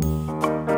Música